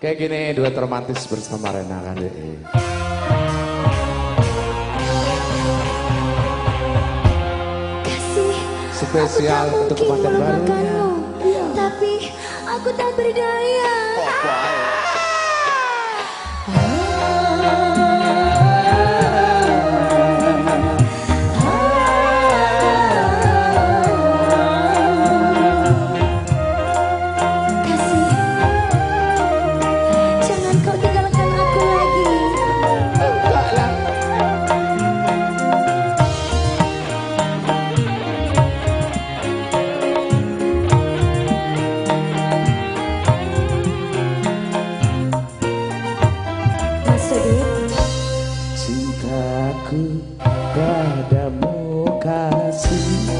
Kayak gini duet romantis bersama Rena kan, KDI. spesial untuk pengantin barunya. Tapi aku tak berdaya. Oh, wow. 情。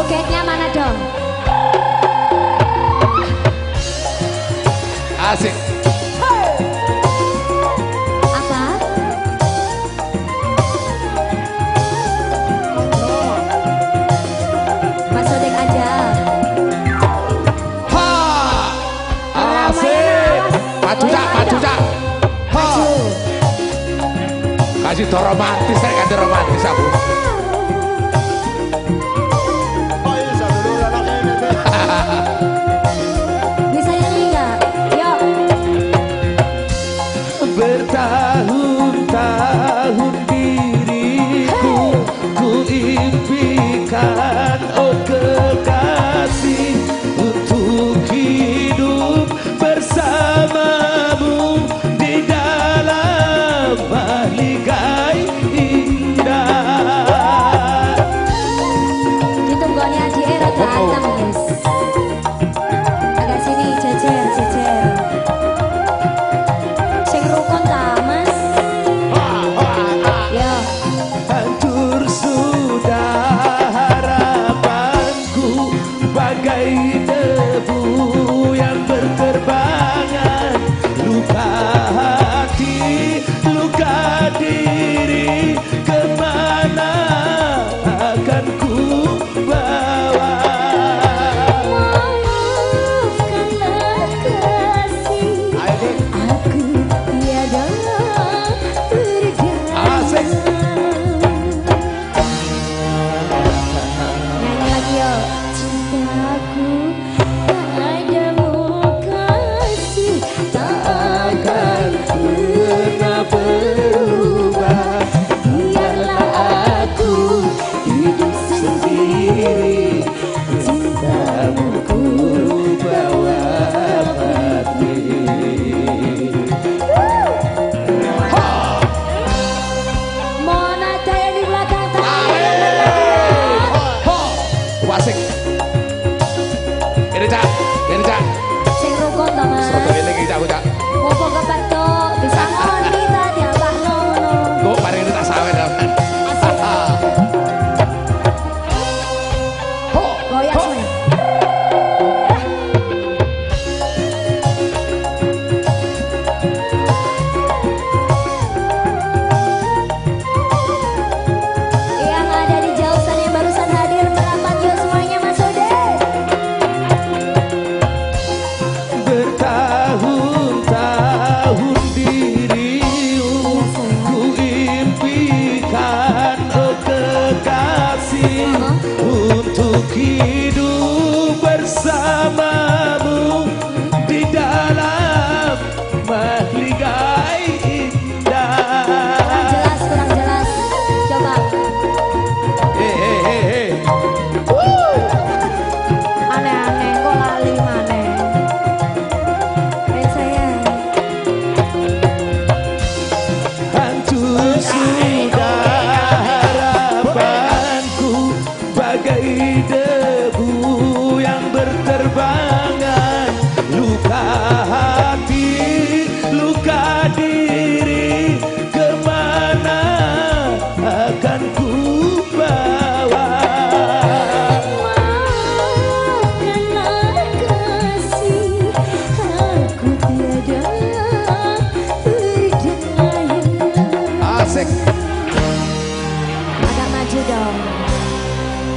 Jogetnya mana dong? Asik. Aja. Kasih romantis, saya kasih romantis aku. Bisa. Bertahun-tahun di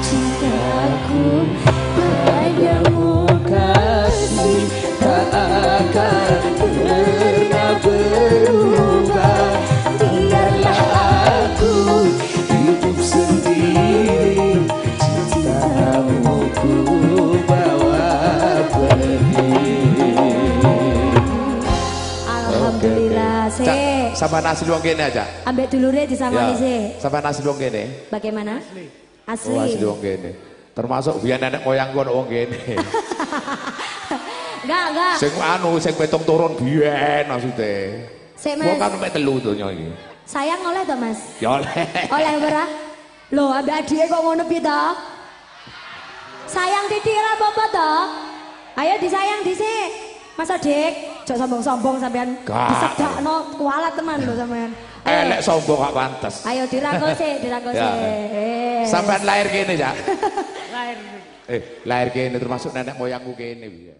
Cintaku sama nasi wong kene aja. Ambek dulure disangoni sih sama nasi wong kene. Bagaimana? Oh, nasi Asli wong kene. Termasuk biyen nenek moyangku ono wong kene. Enggak, enggak Sing anu sing petung turun biyen maksudnya. Sik Wong kan mas mek telu donya iki. Sayang oleh toh mas? Ya oleh. Oleh ora? Loh, ambek adike kok ngono piye to? Sayang titik ora apa-apa to? Ayo disayang dhisik. Mas Adik, jok sombong-sombong sampean disedakno kualat teman lho sampean. Ayo, Elek sombong gak pantes. ayo dirangkul sih, dirangkul Ya. sih. Eh. Sampai lahir kene, Cak. lahir. Eh, lahir kene termasuk nenek moyangku kene biyen.